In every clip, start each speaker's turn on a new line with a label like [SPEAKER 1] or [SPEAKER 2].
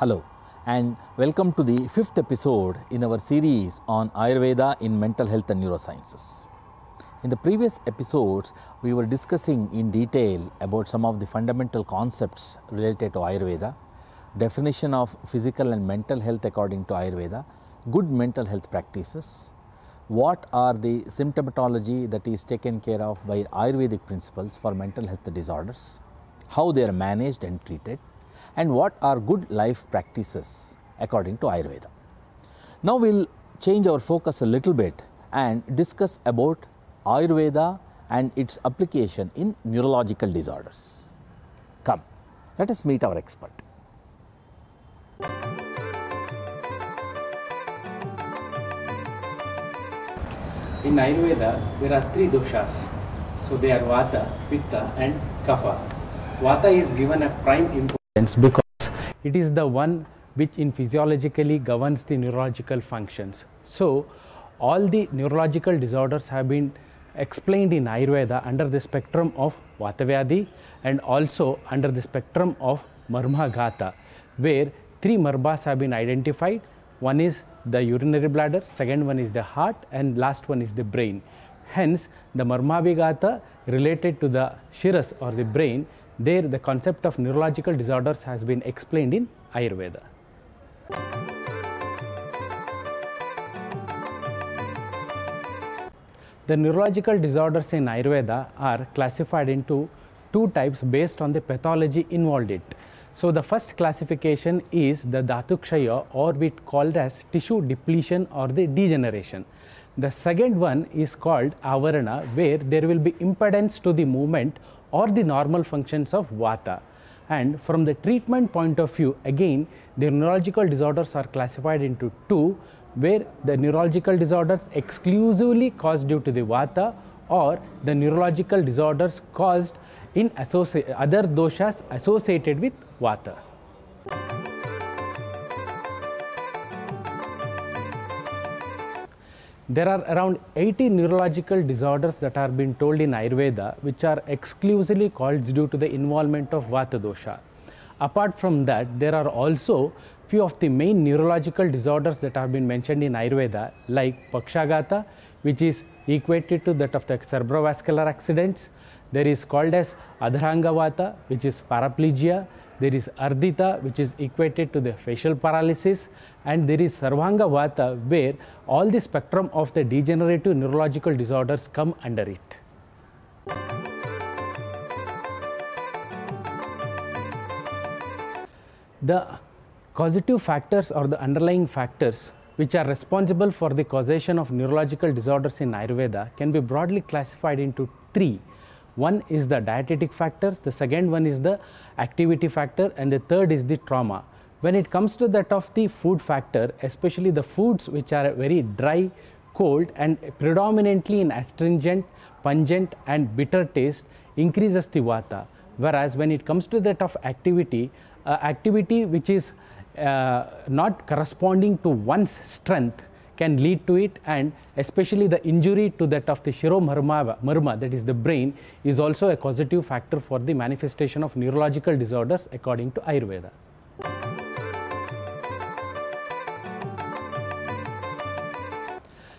[SPEAKER 1] Hello and welcome to the fifth episode in our series on Ayurveda in mental health and neurosciences. In the previous episodes, we were discussing in detail about some of the fundamental concepts related to Ayurveda, definition of physical and mental health according to Ayurveda, good mental health practices, what are the symptomatology that is taken care of by Ayurvedic principles for mental health disorders, how they are managed and treated, and what are good life practices according to Ayurveda. Now we will change our focus a little bit and discuss about Ayurveda and its application in neurological disorders. Come, let us meet our expert.
[SPEAKER 2] In Ayurveda, there are three doshas. So they are Vata, Pitta, and Kapha. Vata is given a prime importance because it is the one which in physiologically governs the neurological functions. So all the neurological disorders have been explained in Ayurveda under the spectrum of Vatavyadhi and also under the spectrum of Marmagata, where three Marmas have been identified. One is the urinary bladder, second one is the heart, and last one is the brain. Hence, the Marmabhigata related to the Shiras or the brain, there the concept of neurological disorders has been explained in Ayurveda. The neurological disorders in Ayurveda are classified into two types based on the pathology involved in it. So the first classification is the Dhatukshaya or we called as tissue depletion or the degeneration. The second one is called Avarana where there will be impedance to the movement or the normal functions of Vata. And from the treatment point of view, again, the neurological disorders are classified into two, where the neurological disorders exclusively caused due to the Vata or the neurological disorders caused in other doshas associated with Vata. There are around 80 neurological disorders that are being told in Ayurveda which are exclusively caused due to the involvement of Vata dosha. Apart from that, there are also few of the main neurological disorders that have been mentioned in Ayurveda like Pakshagata which is equated to that of the cerebrovascular accidents. There is called as Adharanga Vata which is paraplegia. There is Ardita which is equated to the facial paralysis and there is Sarvanga Vata where all the spectrum of the degenerative neurological disorders come under it. The causative factors or the underlying factors which are responsible for the causation of neurological disorders in Ayurveda can be broadly classified into three. One is the dietetic factors, the second one is the activity factor, and the third is the trauma. When it comes to that of the food factor, especially the foods which are very dry, cold, and predominantly in astringent, pungent, and bitter taste, increases the vata. Whereas when it comes to that of activity, uh, activity which is uh, not corresponding to one's strength can lead to it and especially the injury to that of the shiromarma marma, that is the brain is also a causative factor for the manifestation of neurological disorders according to Ayurveda.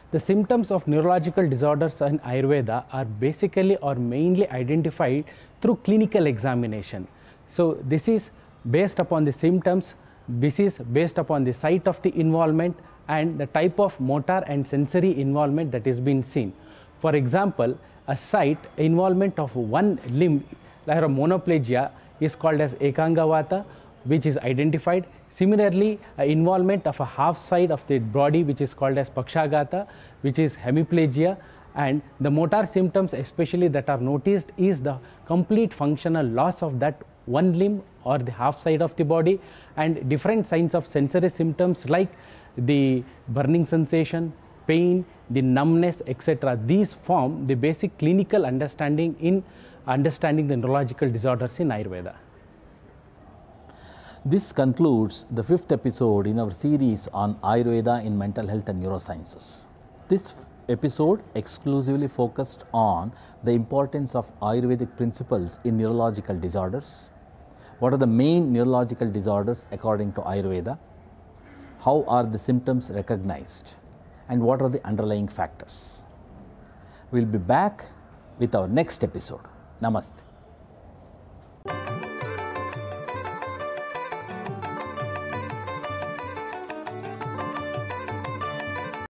[SPEAKER 2] The symptoms of neurological disorders in Ayurveda are basically or mainly identified through clinical examination. So, this is based upon the symptoms, this is based upon the site of the involvement and the type of motor and sensory involvement that is being seen. For example, a site involvement of one limb like a monoplegia is called as Ekangavata which is identified. Similarly, involvement of a half side of the body which is called as Pakshagata which is hemiplegia and the motor symptoms especially that are noticed is the complete functional loss of that one limb or the half side of the body and different signs of sensory symptoms like the burning sensation, pain, the numbness, etc. These form the basic clinical understanding in understanding the neurological disorders in Ayurveda.
[SPEAKER 1] This concludes the fifth episode in our series on Ayurveda in mental health and neurosciences. This episode exclusively focused on the importance of Ayurvedic principles in neurological disorders. what are the main neurological disorders according to Ayurveda, how are the symptoms recognized, and what are the underlying factors. We'll be back with our next episode. Namaste.